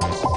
Bye.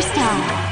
Superstar.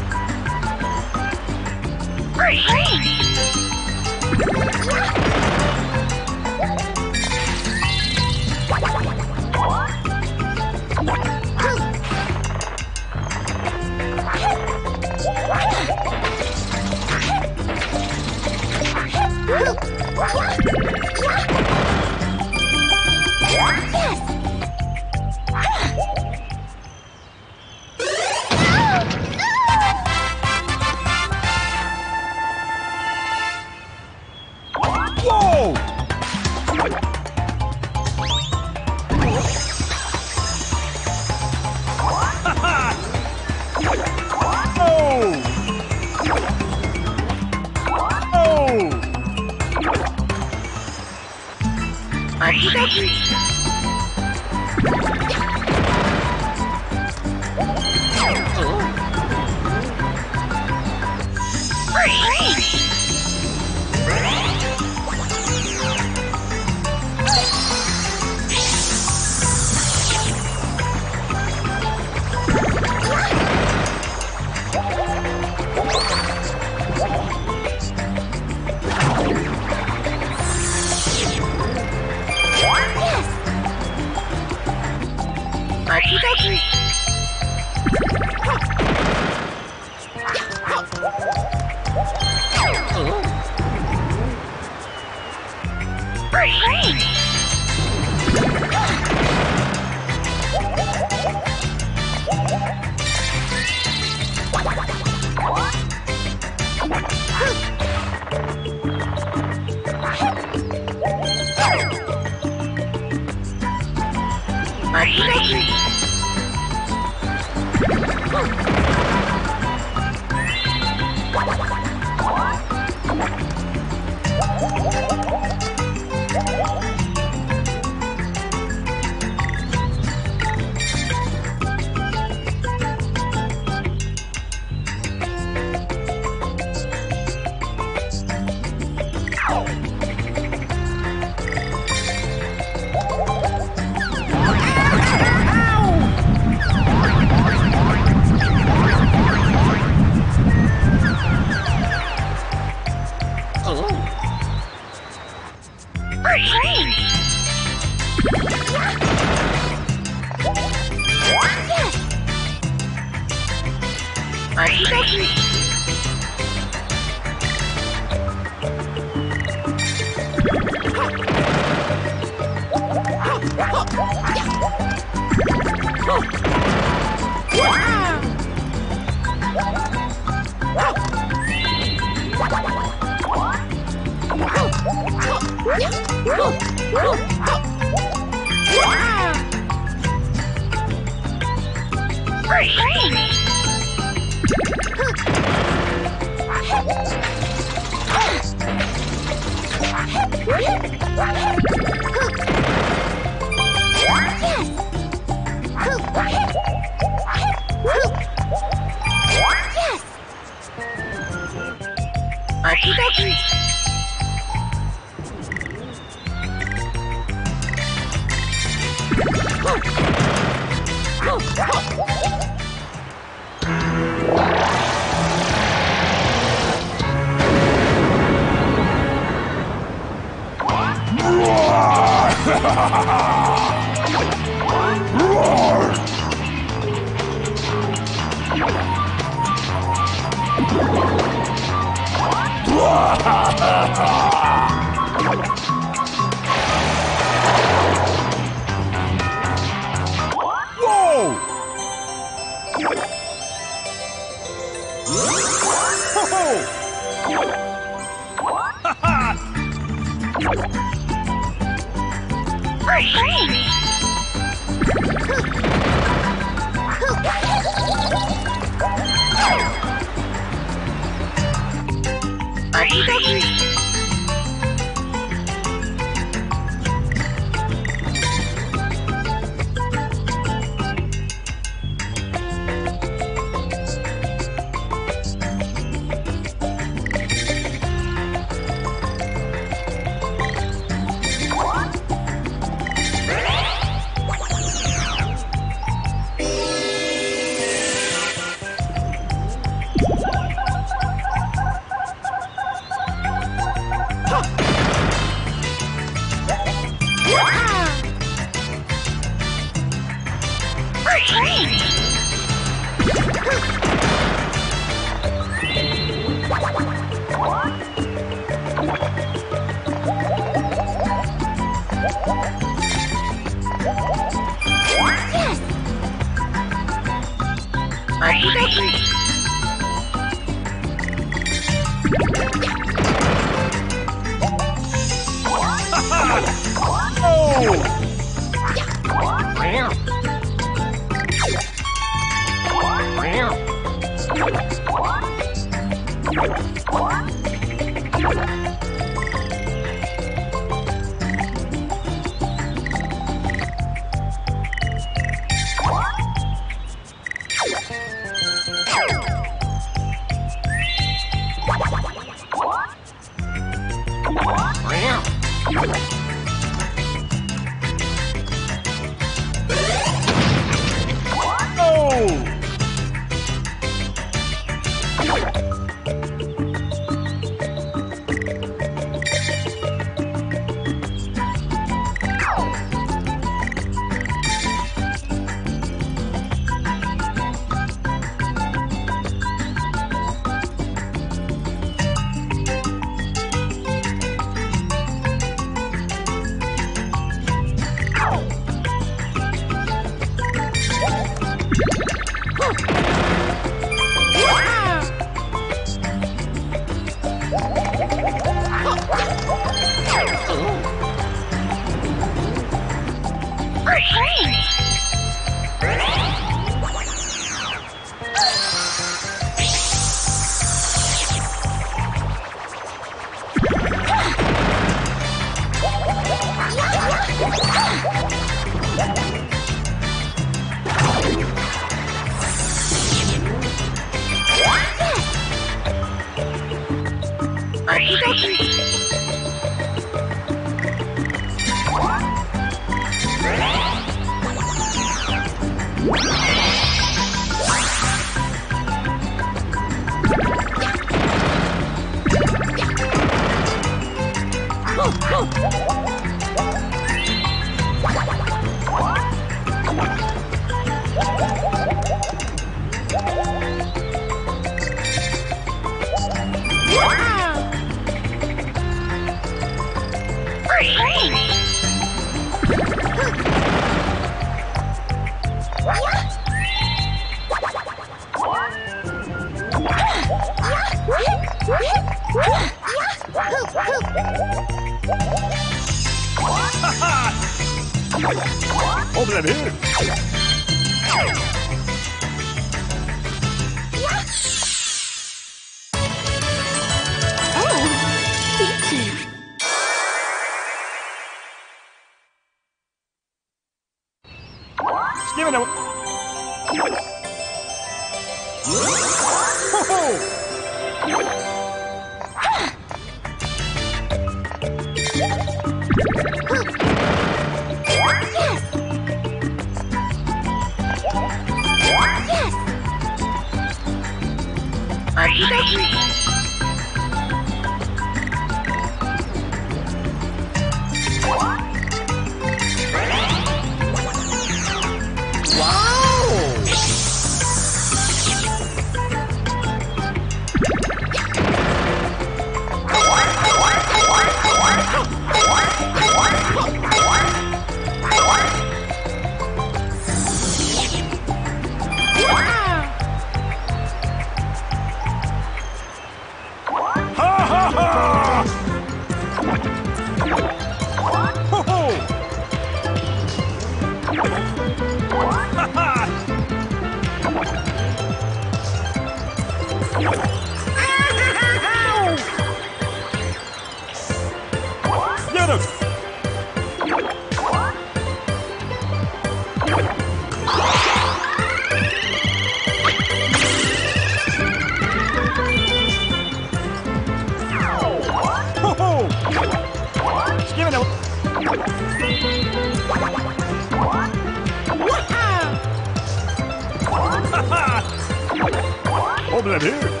problem here.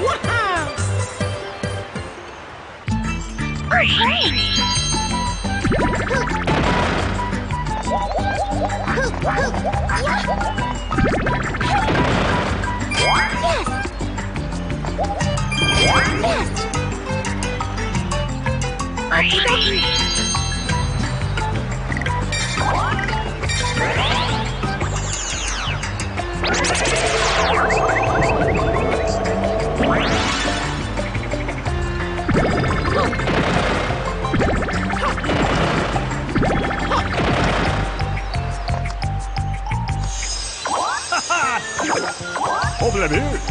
Wow. Yes. Yes. Are you ready? vous l'avez eu.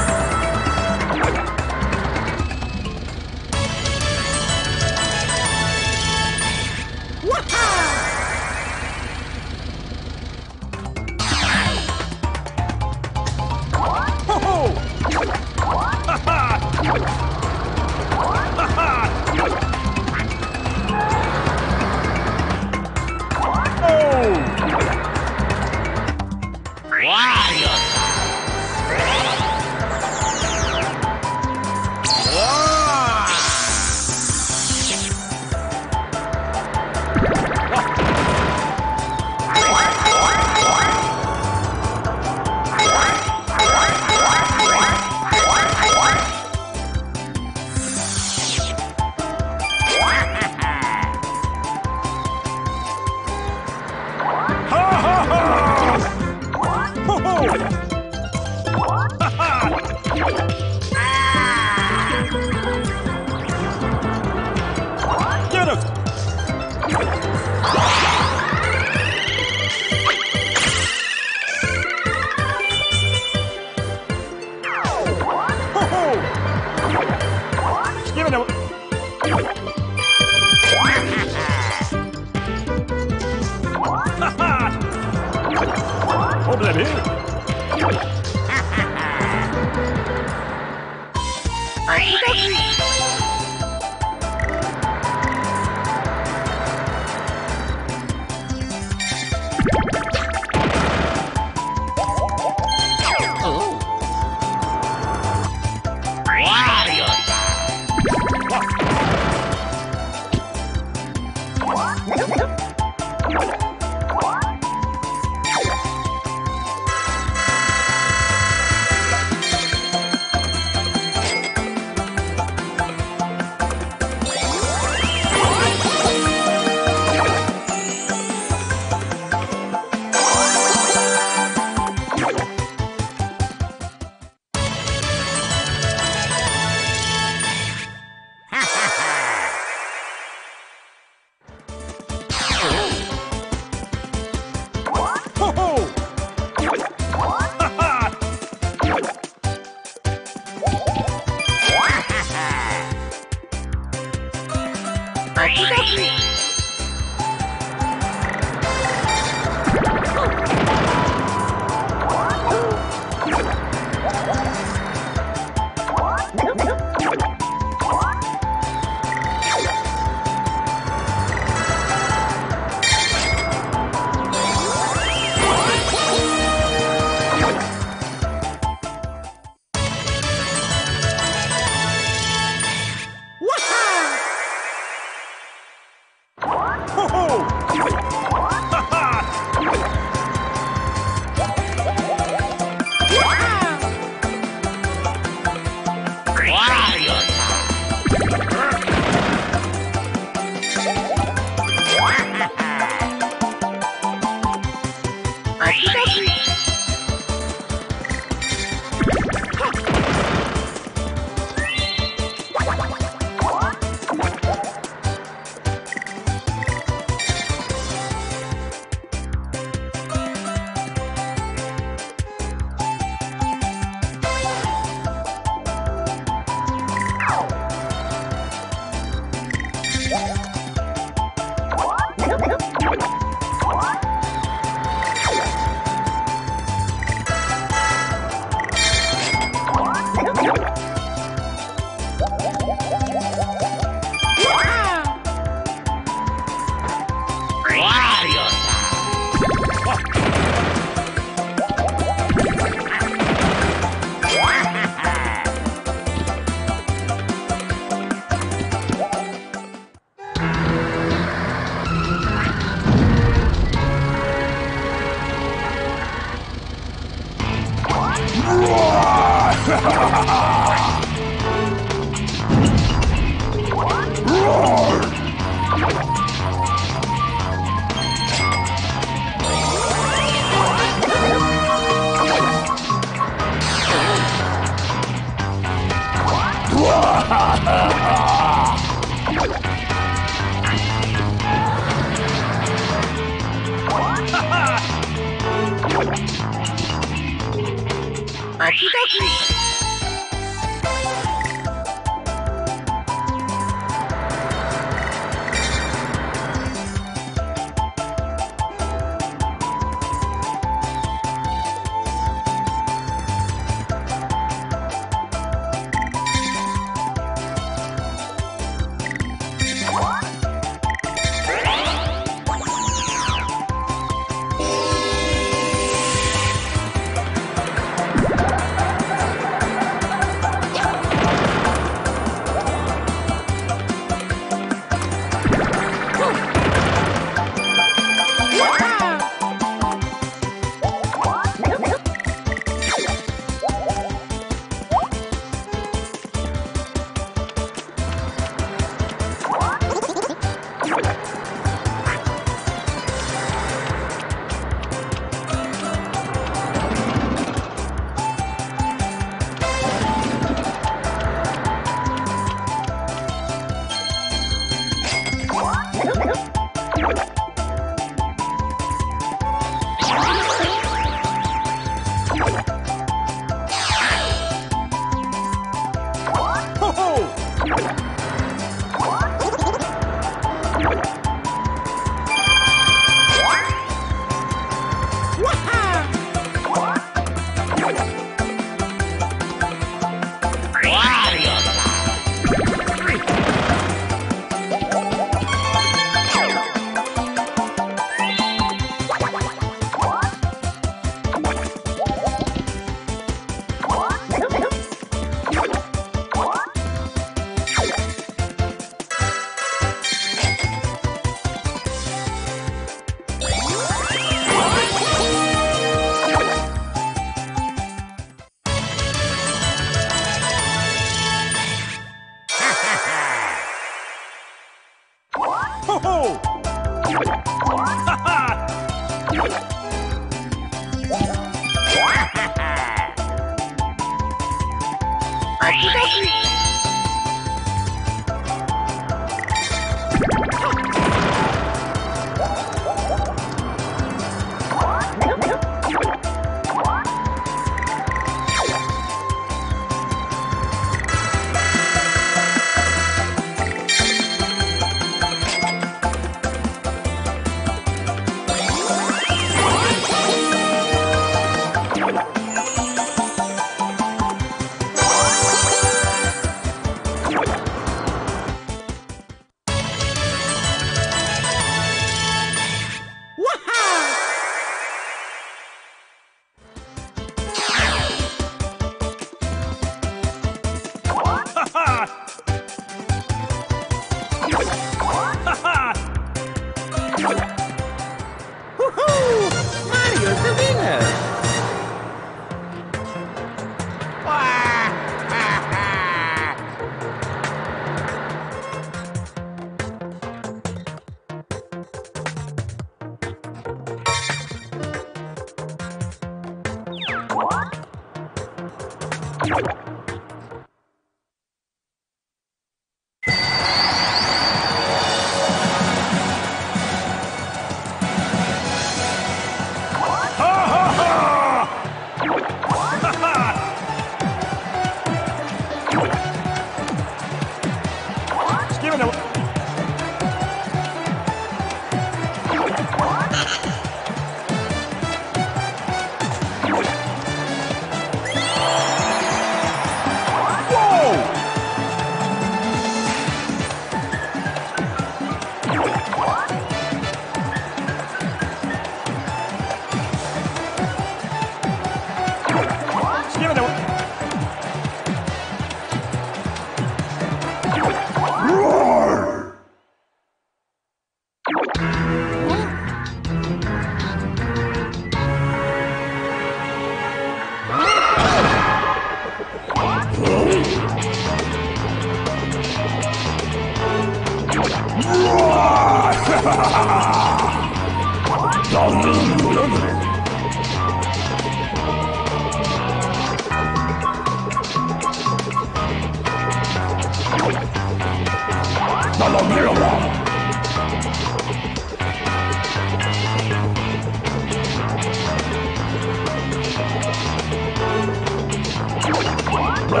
Not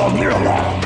on here, man.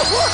Oh,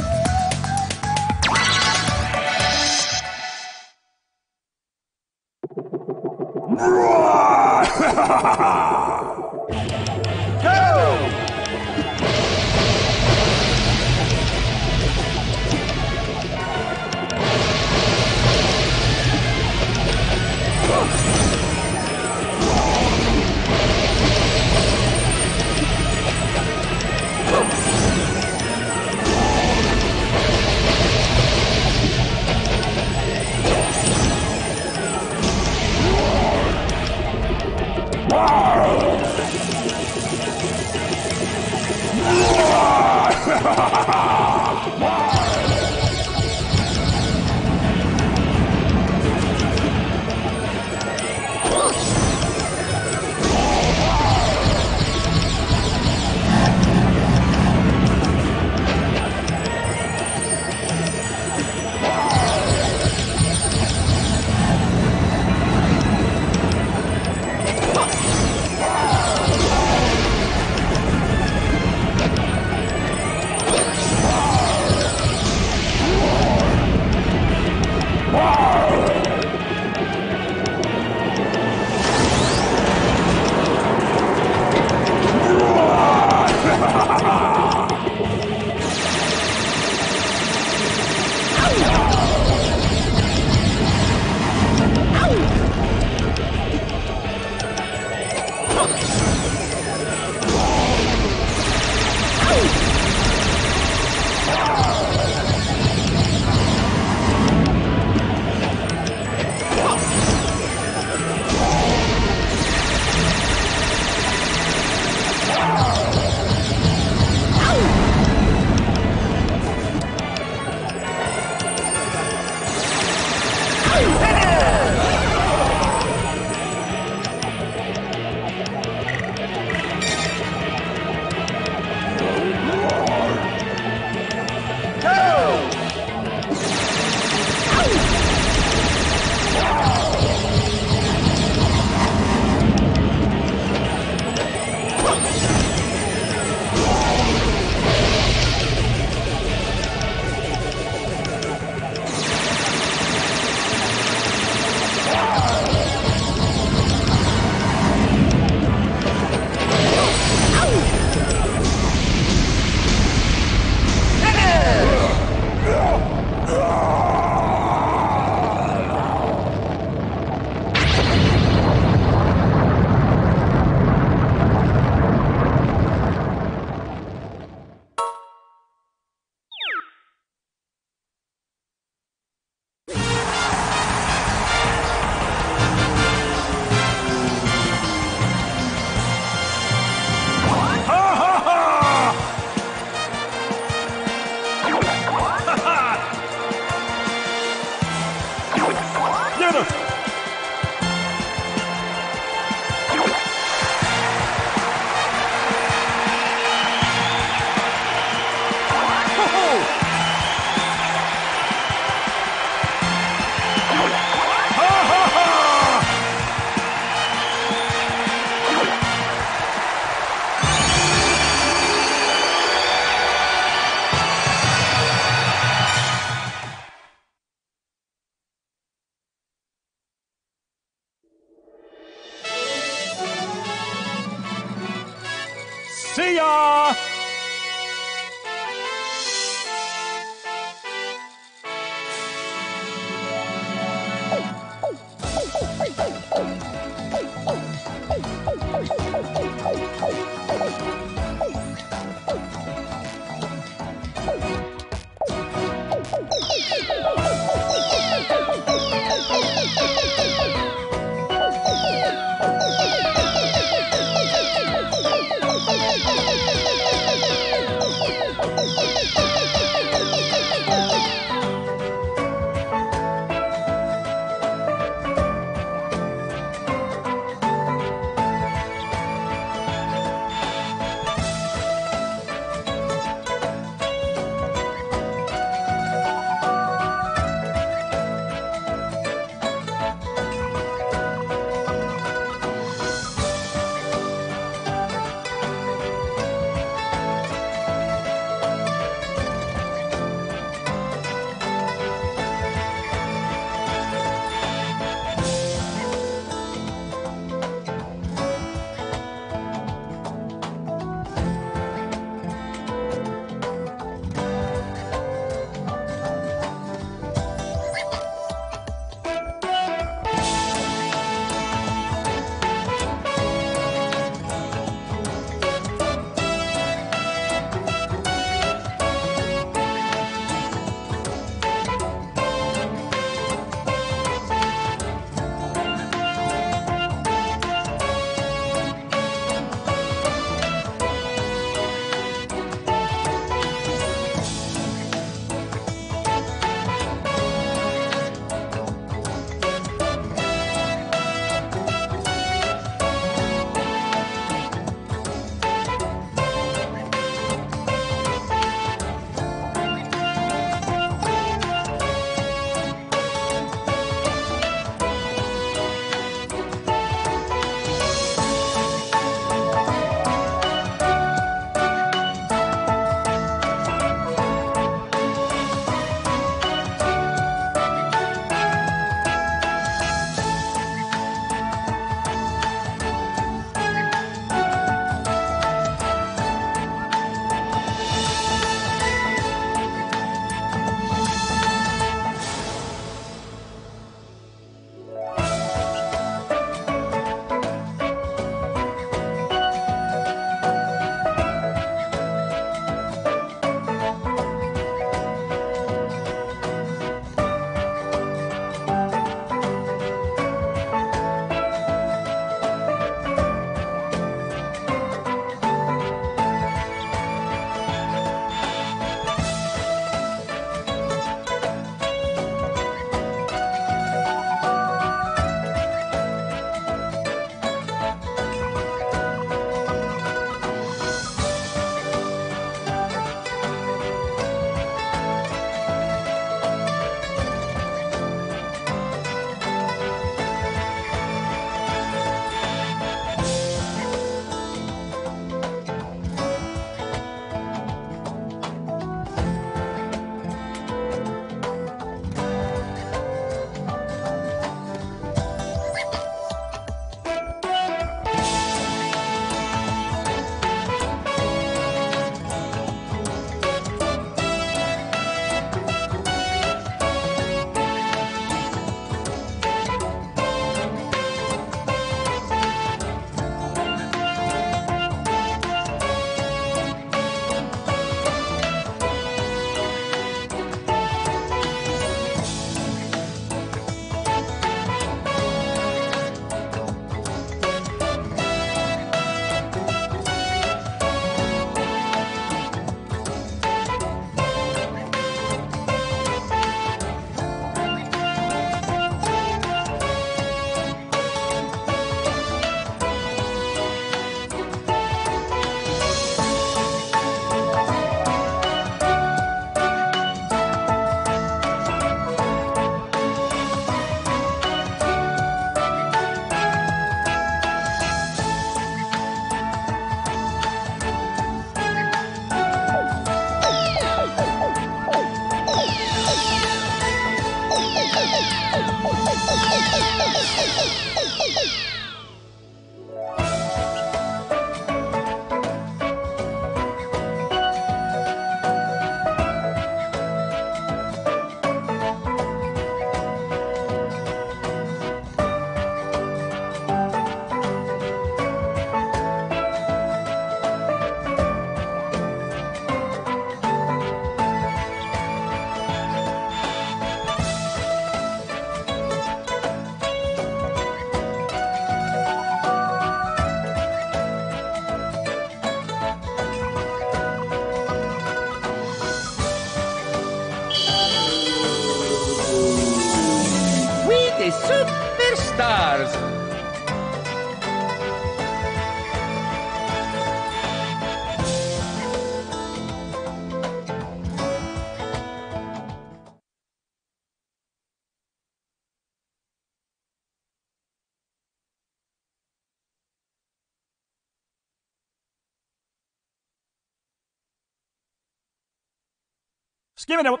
Skimming it. Ha